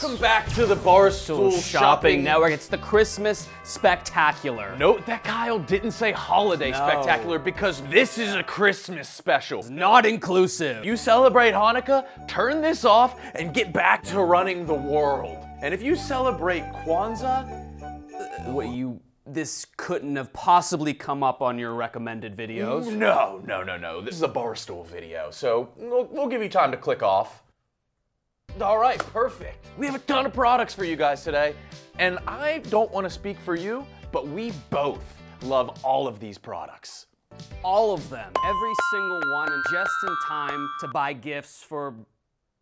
Welcome back to the Barstool Shopping Shopping Network. It's the Christmas Spectacular. Note that Kyle didn't say holiday spectacular because this is a Christmas special. Not inclusive. You celebrate Hanukkah, turn this off and get back to running the world. And if you celebrate Kwanzaa, uh, what you this couldn't have possibly come up on your recommended videos. no, no, no, no. This is a Barstool video, so we'll, we'll give you time to click off. All right, perfect. We have a ton of products for you guys today, and I don't want to speak for you, but we both love all of these products. All of them, every single one, and just in time to buy gifts for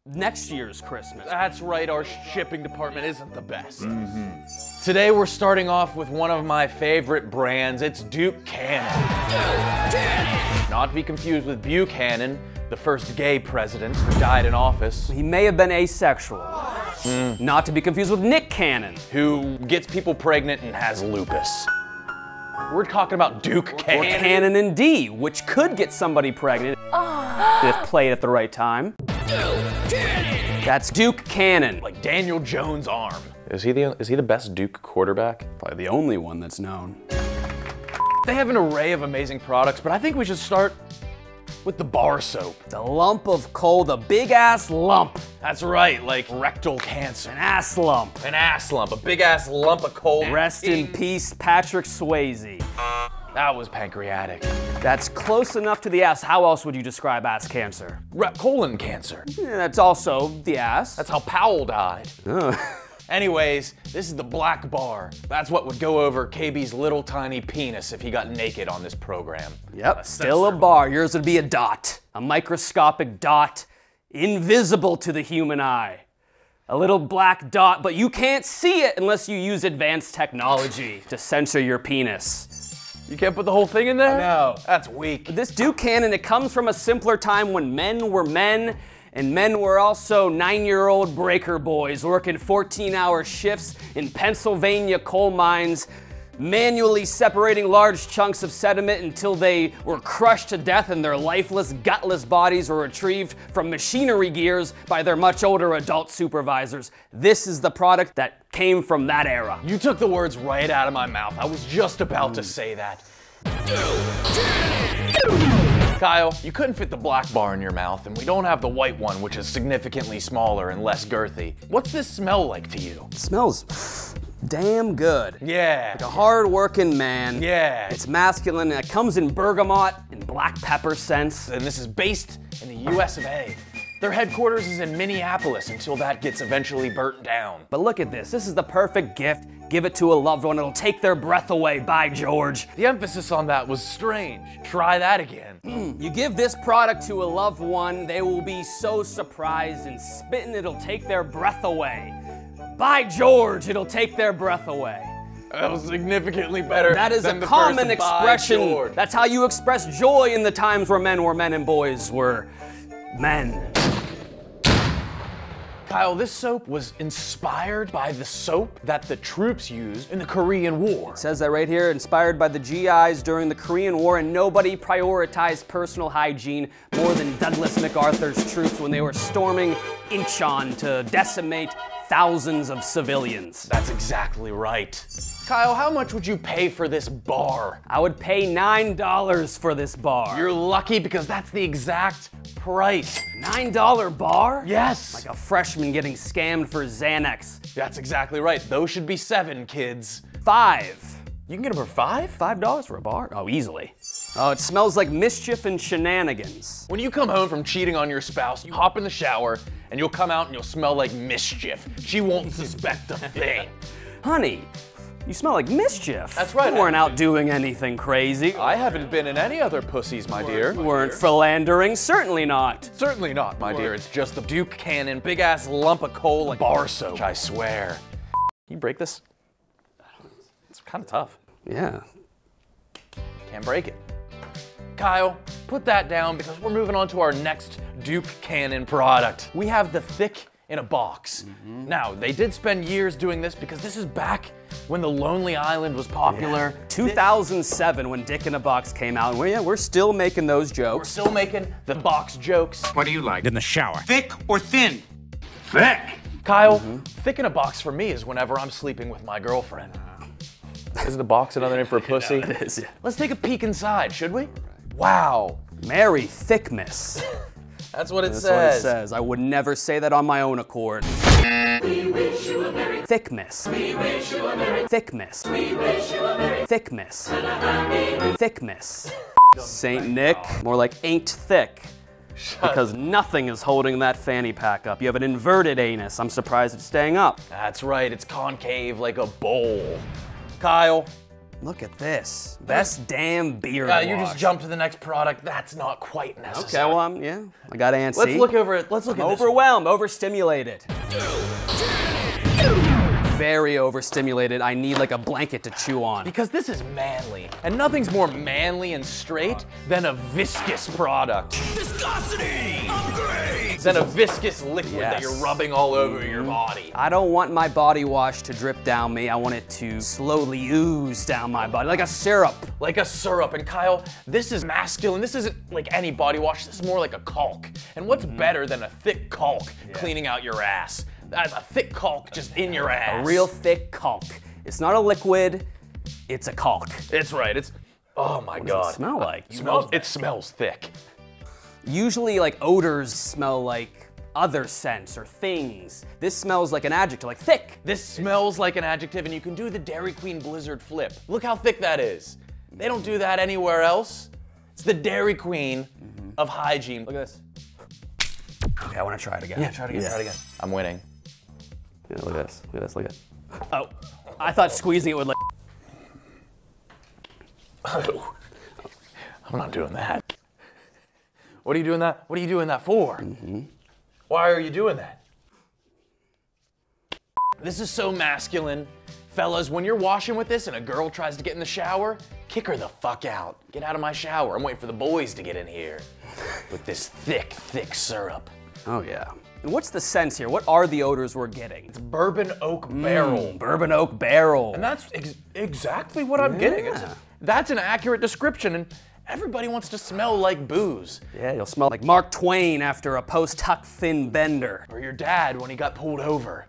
next year's Christmas. That's right, our shipping department isn't the best. Mm-hmm. Today we're starting off with one of my favorite brands. It's Duke Cannon. Not to be confused with Buchanan, the first gay president who died in office, He may have been asexual. Hmm. Not to be confused with Nick Cannon. who gets people pregnant and has lupus. We're talking about Duke Or Cannon. Cannon and D, which could get somebody pregnant ah. if played at the right time. That's Duke Cannon. Like Daniel Jones' arm. Is he the is he the best Duke quarterback? Probably the only one that's known. They have an array of amazing products, but I think we should start with the bar soap. The lump of coal, the big ass lump. That's right, like rectal cancer. An ass lump. An ass lump, a big ass lump of coal. Rest in peace, Patrick Swayze. That was pancreatic. That's close enough to the ass. How else would you describe ass cancer? Re- colon cancer. Yeah, that's also the ass. That's how Powell died. Anyways, this is the black bar. That's what would go over KB's little tiny penis if he got naked on this program. Yep, still a bar. Yours would be a dot, a microscopic dot, invisible to the human eye. A little black dot, but you can't see it unless you use advanced technology to censor your penis. You can't put the whole thing in there? No. That's weak. This Duke Cannon, it comes from a simpler time when men were men, and men were also nine year old breaker boys working 14 hour shifts in Pennsylvania coal mines, manually separating large chunks of sediment until they were crushed to death and their lifeless, gutless bodies were retrieved from machinery gears by their much older adult supervisors. This is the product that came from that era. You took the words right out of my mouth. I was just about to say that. Kyle, you couldn't fit the black bar in your mouth, and we don't have the white one, which is significantly smaller and less girthy. What's this smell like to you? It smells damn good. Yeah. Like A hard working man. Yeah. It's masculine. and It comes in bergamot and black pepper scents. and this is based in the US of A. Their headquarters is in Minneapolis until that gets eventually burnt down. But look at this. This is the perfect gift. Give it to a loved one. It'll take their breath away. By George. The emphasis on that was strange. Try that again. Hmm. You give this product to a loved one, they will be so surprised and spitting it'll take their breath away. By George, it'll take their breath away. That was significantly better. That is a the common expression. That's how you express joy in the times where men were men and boys were men. Kyle, this soap was inspired by the soap that the troops used in the Korean War. It Says that right here, inspired by the GIs during the Korean War, and nobody prioritized personal hygiene more than Douglas MacArthur's troops when they were storming Incheon to decimate thousands of civilians. That's exactly right. Kyle, how much would you pay for this bar? I would pay $9 for this bar. You're lucky because that's the exact price. $9 bar? Yes. Like a freshman getting scammed for Xanax. That's exactly right. Those should be seven, kids. Five. You can get them for five? Five dollars for a bar? Oh, easily. Oh, it smells like mischief and shenanigans. When you come home from cheating on your spouse, you hop in the shower and you'll come out and you'll smell like mischief. She won't suspect a thing. Honey, you smell like mischief. That's right, You weren't out doing anything crazy. I haven't been in any other pussies, my dear. You weren't philandering, certainly not. Certainly not, my dear. It's just the Duke Cannon, big ass lump of coal and bar soap. I swear. Can you break this? It's kind of tough. Yeah. Can't break it. Kyle, put that down because we're moving on to our next Duke Cannon product. We have the thick in a box. Now, they did spend years doing this because this is back when the Lonely Island was popular. 2007 when Dick in a Box came out, and we're, yeah, we're still making those jokes. We're still making the box jokes. What do you like in the shower? Thick or thin? Thick. Kyle, Mm-hmm. thick in a box for me is whenever I'm sleeping with my girlfriend. Isn't a box another name for a pussy? It is, yeah. Let's take a peek inside, should we? Wow, Mary Thickness. that's what it That's says. what it says. I would never say that on my own accord. Thickness. Thickness. Thickness. Thickness. Saint Nick, more like ain't thick. Because nothing is holding that fanny pack up. You have an inverted anus. I'm surprised it's staying up. That's right, it's concave like a bowl. Kyle, Look at this. Best damn beard uh, you just wash. jumped to the next product. That's not quite necessary. Okay, well, I'm, yeah, I got antsy. Let's look over it. Let's look at this. one. Overwhelmed, overstimulated. Very overstimulated. I need like a blanket to chew on. Because this is manly, and nothing's more manly and straight than a viscous product. Viscosity! Upgrade! Than a viscous liquid that you're rubbing all over your mm-hmm. body. I don't want my body wash to drip down me. I want it to slowly ooze down my body like a syrup. Like a syrup. And Kyle, this is masculine. This isn't like any body wash. This is more like a caulk. And what's mm-hmm. better than a thick caulk cleaning out your ass? That's a thick caulk just in your ass. A real thick caulk. It's not a liquid, it's a caulk. It's right. It's. Oh my What god. does it smell like? It smells, it smells thick. Usually, like odors smell like other scents or things. This smells like an adjective, like thick. This smells like an adjective, and you can do the Dairy Queen Blizzard flip. Look how thick that is. They don't do that anywhere else. It's the Dairy Queen mm-hmm. of hygiene. Look at this. Okay, I want to try it again. Yeah, try it again. Try it again. I'm winning. Yeah, look at this. Look at this. Look at. This. Oh, I thought squeezing it would like. Oh, I'm not doing that. What are you doing that? What are you doing that for? Mm-hmm. Why are you doing that? This is so masculine. Fellas, when you're washing with this and a girl tries to get in the shower, kick her the fuck out. Get out of my shower. I'm waiting for the boys to get in here with this thick, thick syrup. Oh yeah. And what's the sense here? What are the odors we're getting? It's bourbon oak mm, barrel. Bourbon oak barrel. And that's ex- exactly what I'm getting. It's, that's an accurate description, and everybody wants to smell like booze. yeah, you'll smell like Mark Twain after a post Huck Finn bender. or your dad when he got pulled over.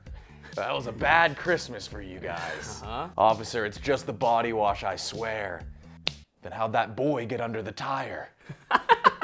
That was a bad Christmas for you guys. Uh-huh. Officer, it's just the body wash, I swear. Then how'd that boy get under the tire?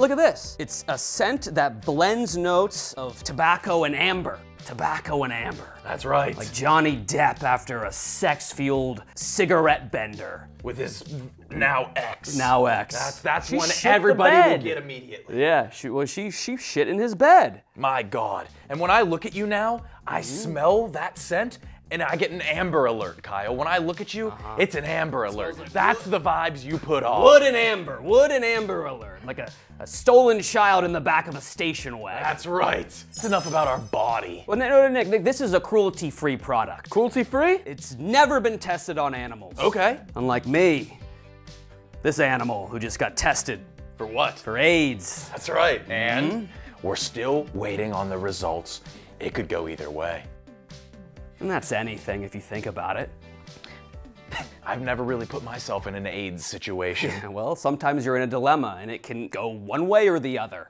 Look at this. It's a scent that blends notes of tobacco and amber. Tobacco and amber. That's right. Like Johnny Depp after a sex-fueled cigarette bender. with his now ex. Now ex. That's that's She when everybody will get immediately. Yeah, she well, she she shit in his bed. My God. And when I look at you now, I mm. smell that scent and I get an amber alert, Kyle. When I look at you, uh-huh. it's an amber alert. That's the vibes you put off. Wood and amber. Wood and amber alert. Like a, a stolen child in the back of a station wagon. That's right. It's enough about our body. Well, no, no, Nick, Nick, this is a cruelty-free product. Cruelty free? It's never been tested on animals. Okay. Unlike me, this animal who just got tested For what? for AIDS. That's right. And mm-hmm. we're still waiting on the results. It could go either way. And that's anything if you think about it. I've never really put myself in an AIDS situation. Well, sometimes you're in a dilemma and it can go one way or the other.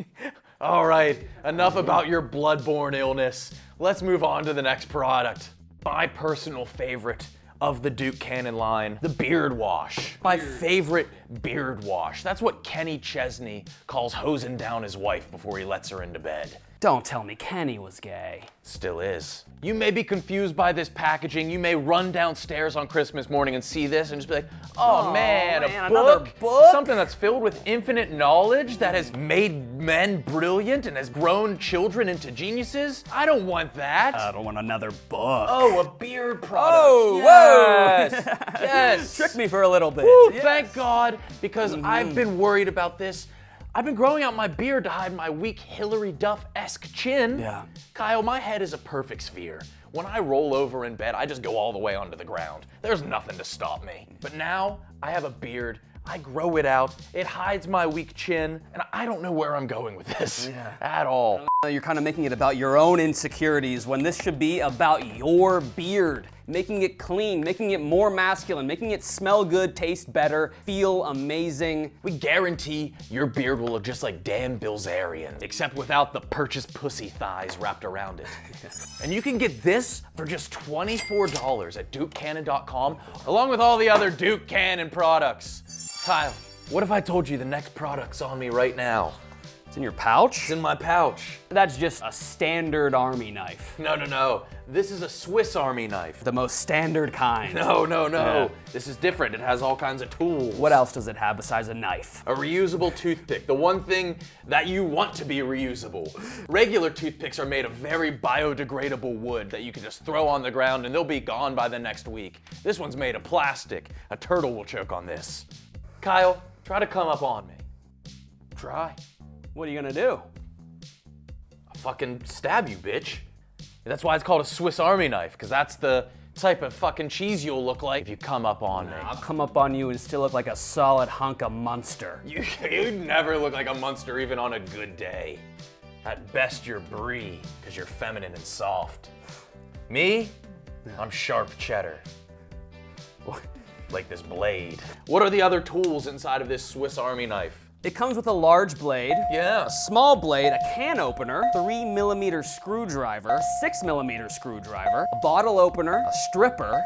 All right, enough about your bloodborne illness. Let's move on to the next product. My personal favorite of the Duke Cannon line, the beard wash. My favorite beard wash. That's what Kenny Chesney calls hosing down his wife before he lets her into bed. Don't tell me Kenny was gay. Still is. You may be confused by this packaging. You may run downstairs on Christmas morning and see this and just be like, oh, man, a book? another book? Something that's filled with infinite knowledge that has made men brilliant and has grown children into geniuses? I don't want that. I don't want another book. oh, a beard product. Oh, yes. whoa. yes. Trick me for a little bit. Woo, Yeah. Thank God, because Mm-hmm. I've been worried about this. I've been growing out my beard to hide my weak Hilary Duff-esque chin. Yeah. Kyle, my head is a perfect sphere. When I roll over in bed, I just go all the way onto the ground. There's nothing to stop me. But now I have a beard. I grow it out. It hides my weak chin, and I don't know where I'm going with this at all. You're kind of making it about your own insecurities when this should be about your beard. Making it clean, making it more masculine, making it smell good, taste better, feel amazing. We guarantee your beard will look just like Dan Bilzerian, except without the purchase pussy thighs wrapped around it. and you can get this for just $24 at DukeCannon.com, along with all the other Duke Cannon products. Kyle, what if I told you the next product's on me right now? It's in your pouch? It's in my pouch. That's just a standard army knife. No, no, no. This is a Swiss Army knife. The most standard kind. No, no, no. Yeah. This is different. It has all kinds of tools. What else does it have besides a knife? A reusable toothpick, the one thing that you want to be reusable. Regular toothpicks are made of very biodegradable wood that you can just throw on the ground and they'll be gone by the next week. This one's made of plastic. A turtle will choke on this. Kyle, try to come up on me. Try. What are you gonna do? I'll fucking stab you, bitch. That's why it's called a Swiss Army knife, because that's the type of fucking cheese you'll look like if you come up on me. I'll come up on you and still look like a solid hunk of monster. You, you never look like a monster even on a good day. At best, you're brie, because you're feminine and soft. Me? I'm sharp cheddar. Like this blade. What are the other tools inside of this Swiss Army knife? It comes with a large blade, Yeah. a small blade, a can opener, 3 millimeter screwdriver, 6 millimeter screwdriver, a bottle opener, a stripper,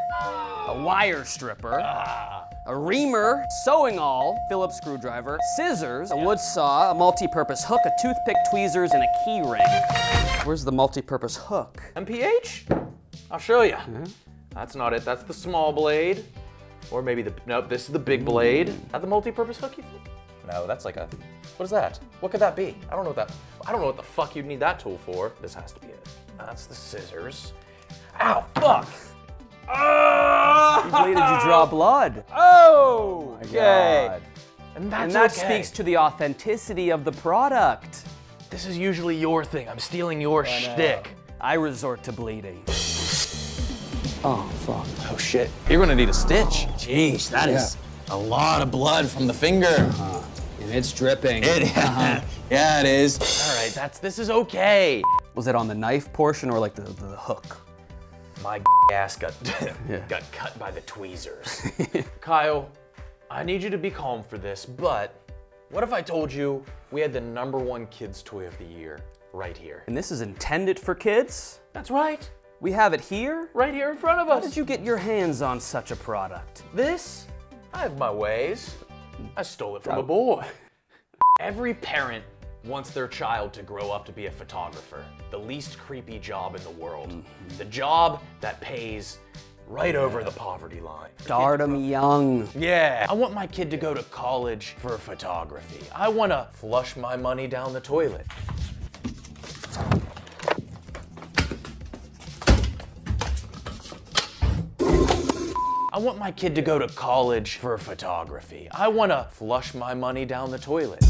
a wire stripper, ah. a reamer, sewing awl, Phillips screwdriver, scissors, a wood saw, a multi-purpose hook, a toothpick, tweezers, and a key ring. Where's the multi-purpose hook? MPH? I'll show you. That's not it. That's the small blade. Or maybe the, nope, this is the big blade. Is that the multi-purpose hook, you think? No, that's like a, what is that? What could that be? I don't know what that, I don't know what the fuck you'd need that tool for. This has to be it. That's the scissors. Ow, fuck! You bleeded, you draw blood. Oh, oh okay. And that's And that okay. speaks to the authenticity of the product. This is usually your thing. I'm stealing your shtick. I resort to bleeding. Oh, fuck. Oh shit. You're gonna need a stitch. Jeez, that is a lot of blood from the finger. And it's dripping. It, uh-huh. yeah, it is. All right, that's, this is okay. Was it on the knife portion or like the, the hook? My ass got got cut by the tweezers. Kyle, I need you to be calm for this, but what if I told you we had the number one kids toy of the year right here? And this is intended for kids? That's right. We have it here? Right here in front of us. How us. did you get your hands on such a product? This? I have my ways. I stole it from a boy. Every parent wants their child to grow up to be a photographer. The least creepy job in the world. Mm-hmm. The job that pays right over the poverty line. Start 'em young. Yeah, I want my kid to go to college for photography. I want to flush my money down the toilet. I want my kid to go to college for photography. I want to flush my money down the toilet.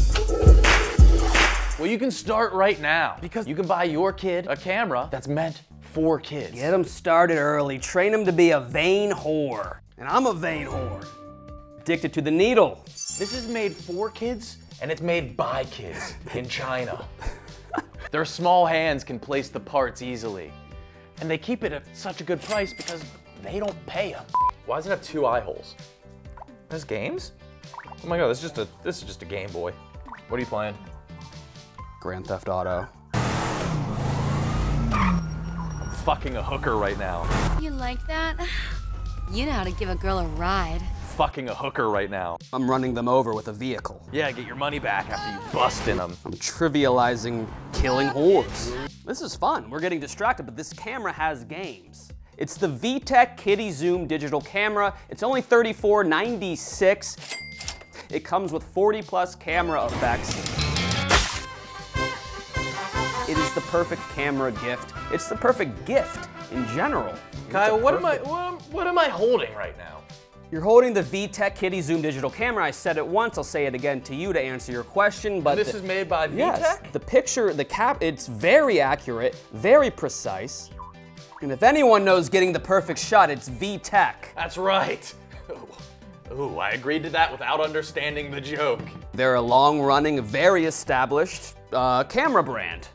Well, you can start right now because you can buy your kid a camera that's meant for kids. Get them started early. Train them to be a vain whore. And I'm a vain whore. Addicted to the needle. This is made for kids and it's made by kids in China. Their small hands can place the parts easily. And they keep it at such a good price because they don't pay them. Why does it have two eye holes? This games? Oh my god, this is just a this is just a Game Boy. What are you playing? Grand Theft Auto. I'm fucking a hooker right now. You like that? You know how to give a girl a ride. Fucking a hooker right now. I'm running them over with a vehicle. Yeah, get your money back after you bust in them. I'm trivializing killing whores. This is fun. We're getting distracted, but this camera has games. It's the VTech KidiZoom digital camera. It's only $34.96. It comes with 40 plus camera effects. It is the perfect camera gift. It's the perfect gift in general. Kyle, what am I what, am- what am I holding right now? You're holding the VTech KidiZoom digital camera. I said it once, I'll say it again to you to answer your question, but This the- is made by VTech? Yes, the picture, the cap, it's very accurate, very precise. And if anyone knows getting the perfect shot, it's VTech. That's right. Ooh, I agreed to that without understanding the joke. They're a long-running, very established uh, camera brand.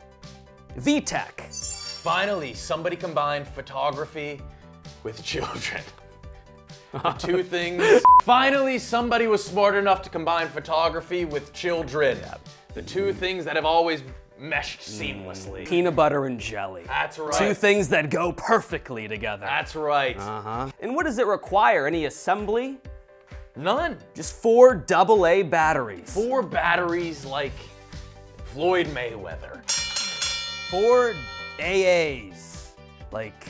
VTech. Finally, somebody combined photography with children. The two things. Finally, somebody was smart enough to combine photography with children. The two things that have always meshed seamlessly. Peanut butter and jelly. That's right. Two things that go perfectly together. That's right. Uh-huh. And what does it require? Any assembly? None. Just four AA batteries. Four batteries like Floyd Mayweather. Four AAs. Like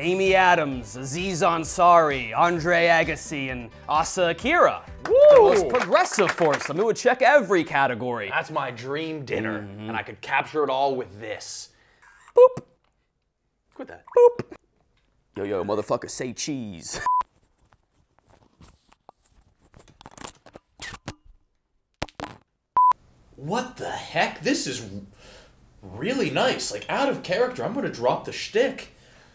Amy Adams, Aziz Ansari, Andre Agassi, and Asa Akira. The most progressive foursome. It would check every category. That's my dream dinner, and I could capture it all with this. Boop. Quit that. Boop. Yo, yo, motherfucker, say cheese. What the heck? This is really nice. Like out of character. I'm gonna drop the shtick.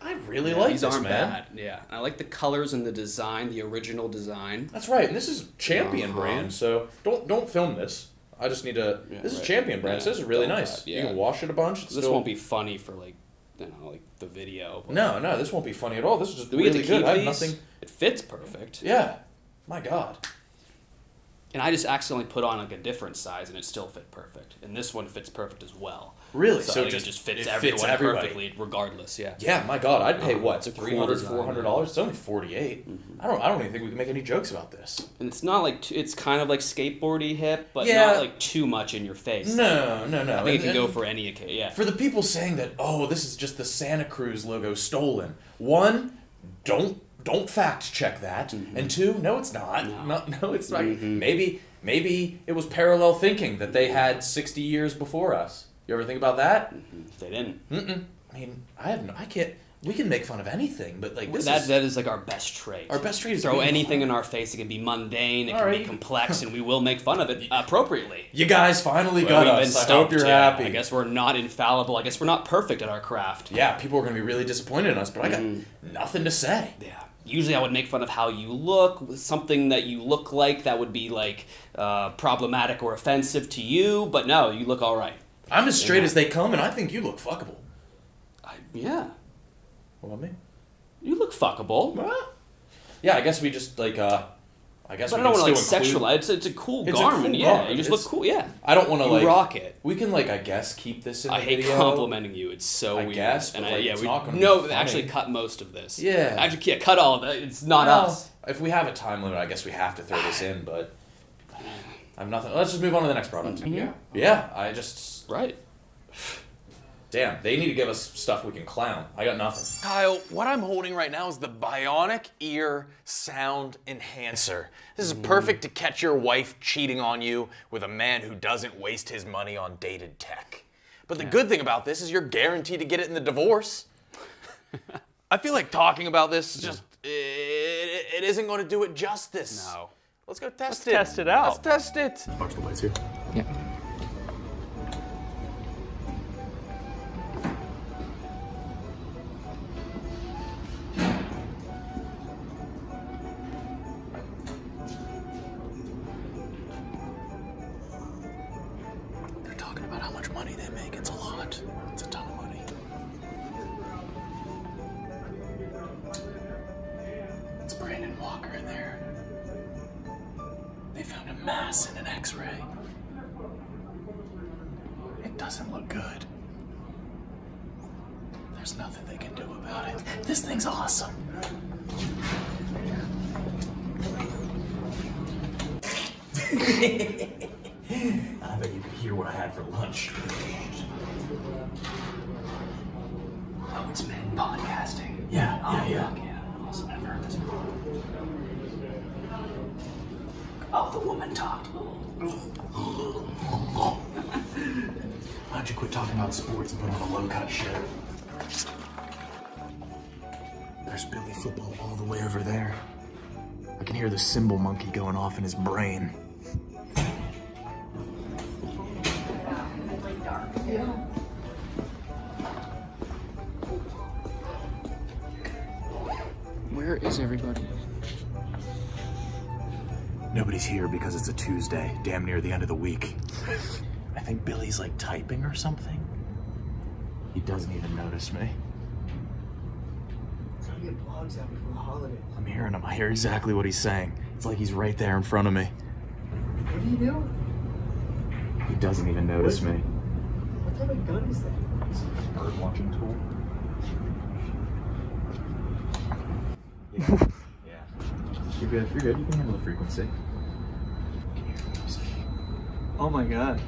I really like These this, aren't man. bad. Yeah, I like the colors and the design, the original design. That's right. And this is Champion Uh-huh. brand, so don't don't film this. I just need to. this is. Champion brand. so this is really nice. that, You can wash it a bunch. It's This still- won't be funny for like, you know, like the video. No, no, this won't be funny at all. This is just Do we really get to good. keep I have nothing. It fits perfect. Yeah. My God. And I just accidentally put on like a different size, and it still fit perfect. And this one fits perfect as well. Really? So, So I think just- it just fits it fits everyone everybody. perfectly, regardless. Yeah. Yeah, my God, I'd pay what? it's a cool 300 design, 400 dollars. It's only 48. Mm-hmm. I don't. I don't even think we can make any jokes about this. And it's not like too, it's kind of like skateboardy hip, but Yeah. not like too much in your face. No, no, no. I think it can go for any occasion. Yeah. for the people saying that. Oh, this is just the Santa Cruz logo stolen. One, don't don't fact check that. Mm-hmm. And two, no, it's not. No, no, it's not. Maybe maybe it was parallel thinking that they had 60 years before us. You ever think about that? they didn't. I mean, I have no. I can't. We can make fun of anything, but like this that is that is like our best trait. our best trait is Throw anything in our face. It can be mundane. It can Alright. be complex, and we will make fun of it appropriately. You guys finally Well, got us. I hope you're yeah. happy. I guess we're not infallible. I guess we're not perfect at our craft. yeah, people are gonna be really disappointed in us, but I got Mm-hmm. nothing to say. Yeah. Usually, I would make fun of how you look, something that you look like that would be like uh, problematic or offensive to you. But no, you look all right. I'm as straight as they come, and I think you look fuckable. I, yeah, What about me? you look fuckable. What? Yeah, I guess we just like. uh I guess But we I don't want to like still include- sexualize. It's, it's a cool It's a garment. cool yeah, garment. you just It's- look cool. Yeah. I don't want to like rock it. We can like I guess keep this in the I hate video. complimenting you. It's so I weird. guess, and but, I, like, yeah, we not gonna no, funny. actually cut most of this. Yeah. actually, yeah, cut all of it. It's not Well, us. If we have a time limit, I guess we have to throw this in. But I have nothing. Let's just move on to the next product. Mm-hmm. Yeah. Yeah. I just Right. damn. They need to give us stuff we can clown. I got nothing. Kyle, what I'm holding right now is the Bionic Ear Sound Enhancer. This is perfect to catch your wife cheating on you with a man who doesn't waste his money on dated tech. But the good thing about this is you're guaranteed to get it in the divorce. I feel like talking about this is just it, it isn't going to do it justice. No. Let's go test it. Let's test it out. Let's test it. They're There's nothing they can do about it. This thing's awesome. I bet you could hear what I had for lunch. Oh, it's men podcasting. Yeah, yeah, oh, yeah. yeah. Also never heard this before. Oh, the woman talked. Why'd you quit talking about sports and put on a low-cut shirt? There's Billy football all the way over there. I can hear the cymbal monkey going off in his brain. Where is everybody? Nobody's here because it's a Tuesday, damn near the end of the week. I think Billy's like typing or something. He doesn't even notice me. Gotta get blogs out before the holidays. I'm hearing him. I hear exactly what he's saying. It's like he's right there in front of me. What do you do? He doesn't even notice me. What type of gun is that? Bird watching tool. Yeah. yeah. You're good. You're good. You can handle the frequency. Oh my god.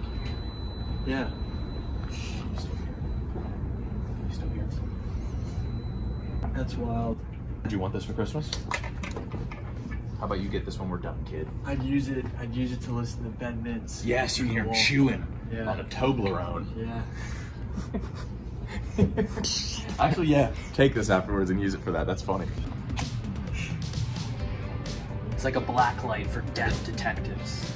Yeah. You still here? That's wild. Did you want this for Christmas? How about you get this when we're done, kid? I'd use it. I'd use it to listen to Ben Mintz. Yes, you can hear him Cool. chewing Yeah. on a Toblerone. Yeah. Actually, yeah. Take this afterwards and use it for that. That's funny. It's like a black light for deaf detectives.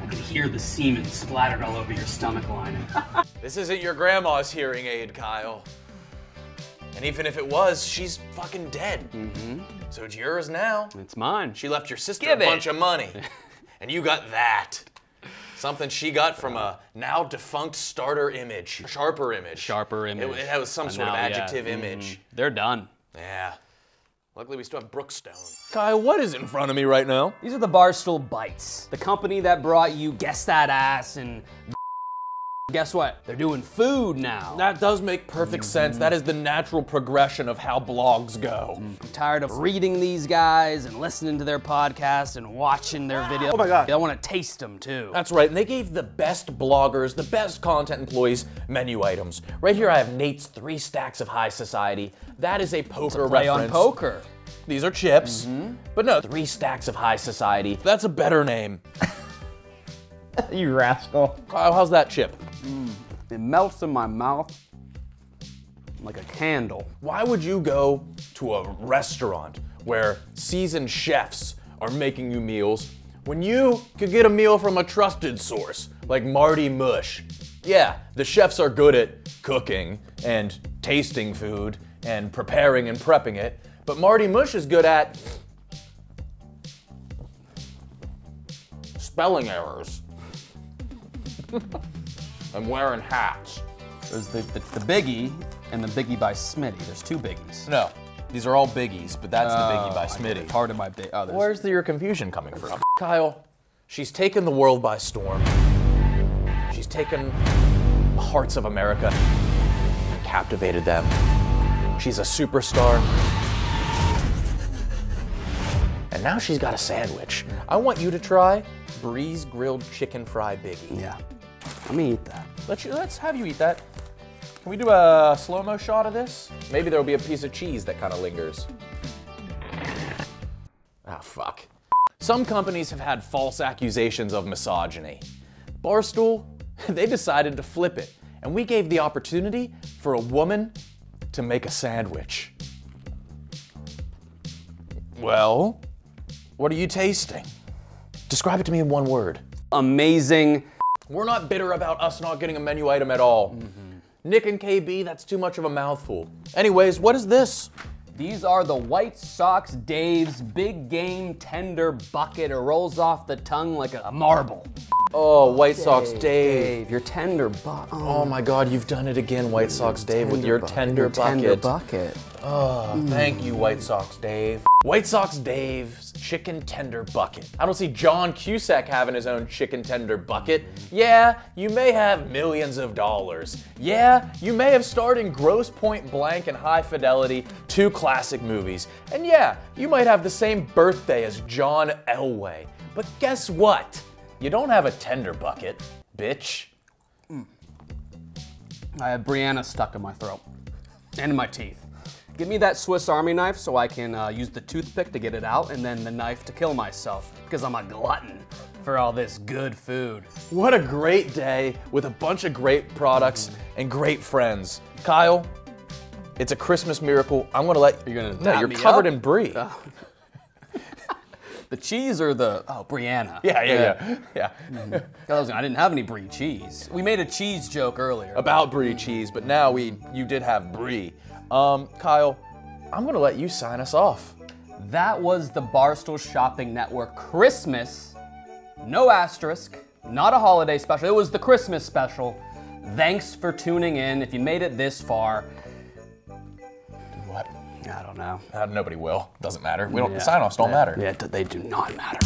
I can hear the semen splattered all over your stomach lining. This isn't your grandma's hearing aid, Kyle. And even if it was, she's fucking dead. Mm-hmm. So it's yours now. It's mine. She left your sister Give a it. bunch of money. and you got that. Something she got from a now defunct starter image. Sharper image. Sharper image. It, it was some sort of now, yeah. adjective Mhm. image. They're done. Yeah. Luckily, we still have Brookstone. Kyle, what is in front of me right now? These are the Barstool Bites, the company that brought you Guess That Ass and guess what? They're doing food now. That does make perfect sense. That is the natural progression of how blogs go. I'm tired of reading these guys and listening to their podcast and watching their videos. Oh my God. I want to taste them too. That's right, and they gave the best bloggers, the best content employees menu items. Right here, I have Nate's three stacks of high society. That is a poker Play on poker. These are chips, mm-hmm. but no, three stacks of high society. That's a better name. You rascal. Kyle, how's that chip? Mm, it melts in my mouth like a candle. Why would you go to a restaurant where seasoned chefs are making you meals when you could get a meal from a trusted source like Marty Mush? Yeah, the chefs are good at cooking and tasting food and preparing and prepping it, but Marty Mush is good at spelling errors. I'm wearing hats. There's the, the, the Biggie and the Biggie by Smitty. There's two Biggies. No, these are all biggies, but that's the biggie oh, by I get it. Smitty. Part of my big. Oh, Where's the, your confusion coming from? Kyle, she's taken the world by storm. She's taken the hearts of America, and captivated them. She's a superstar. And now she's got a sandwich. I want you to try Breeze Grilled Chicken Fry Biggie. Yeah. Let me eat that. Let's, let's have you eat that. Can we do a slow mo shot of this? Maybe there'll be a piece of cheese that kind of lingers. Ah, fuck. Some companies have had false accusations of misogyny. Barstool, they decided to flip it, and we gave the opportunity for a woman to make a sandwich. Well, what are you tasting? Describe it to me in one word. Amazing. We're not bitter about us not getting a menu item at all. Mm-hmm. Nick and KB, that's too much of a mouthful. Anyways, what is this? These are the White Sox Dave's Big Game Tender Bucket. It rolls off the tongue like a marble. Oh, White Sox Dave. your tender bucket. Oh, oh my God, you've done it again, White Sox Dave, with your tender bucket. Tender bucket. Oh, Thank you, White Sox Dave. White Sox Dave's chicken tender bucket. I don't see John Cusack having his own chicken tender bucket. Yeah, you may have millions of dollars. Yeah, you may have starred in Grosse Pointe Blank and High Fidelity, two classic movies. And yeah, you might have the same birthday as John Elway. But guess what? You don't have a tender bucket, bitch. I have Brianna stuck in my throat and in my teeth. Give me that Swiss Army knife so I can uh, use the toothpick to get it out and then the knife to kill myself because I'm a glutton for all this good food. What a great day with a bunch of great products and great friends. Kyle, it's a Christmas miracle. I'm gonna let You're gonna No, you're covered up? in brie. The cheese or the oh Brianna? yeah, yeah, yeah, yeah. I, was- I didn't have any brie cheese. We made a cheese joke earlier. About brie cheese, but now we you did have brie. Um, Kyle, I'm gonna let you sign us off. That was the Barstool Shopping Network Christmas. No asterisk, not a holiday special. It was the Christmas special. Thanks for tuning in. If you made it this far? I don't know. Uh, nobody will. Doesn't matter. We don't. Yeah. Sign offs don't Yeah. matter. Yeah, they do not matter.